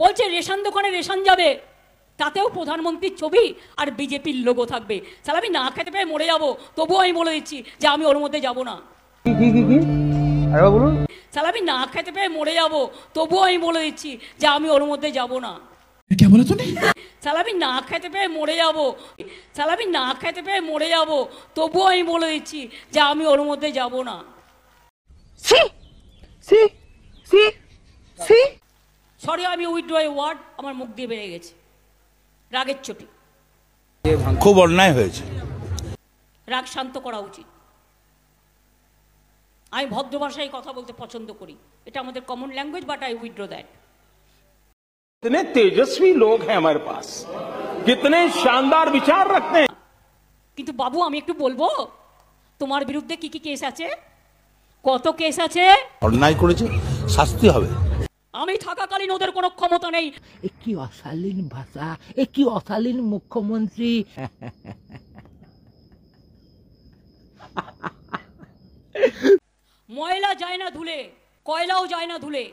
বলছে রেশন দোকানে রেশন যাবে। তাতেও প্রধানমন্ত্রীর ছবি আর বিজেপির লোগো থাকবে। তাহলে আমি না খেতে পেয়ে মরে যাব। তবুও আমি বলে দিচ্ছি যে আমি ওর মধ্যে যাব না। তাহলে আমি না খেতে পেয়ে মরে যাব। তবুও আমি বলে দিচ্ছি যে আমি ওর মধ্যে যাব না। তাহলে না খেতে পেয়ে মরে যাব। তাহলে না খেতে পেয়ে মরে যাব। তবুও আমি বলে দিচ্ছি যে আমি ওর মধ্যে যাব না। সি সি সরি আমি উইথড্র ওয়ার্ড আমার মুখ দিয়ে বেড়ে গেছে রাগের চোটে খুব অন্যায় হয়েছে রাগ শান্ত করা উচিত আমি ভদ্র ভাষায় কথা বলতে পছন্দ করি এটা আমাদের common language but I withdraw that कितने तेजस्वी लोग हैं हमारे पास कितने शानदार विचार रखते हैं কিন্তু বাবু আমি একটু বলবো তোমার বিরুদ্ধে কি কি কেস আছে কত কেস আছে অন্যায় করেছে শাস্তি হবে আমি থাকাকালীন ওদের কোনো ক্ষমতা নেই। এ কি অশালীন ভাষা এ কি অশালীন মুখ্যমন্ত্রী? ময়লা যায় না ধুলে কয়লাও যায় না ধুলে।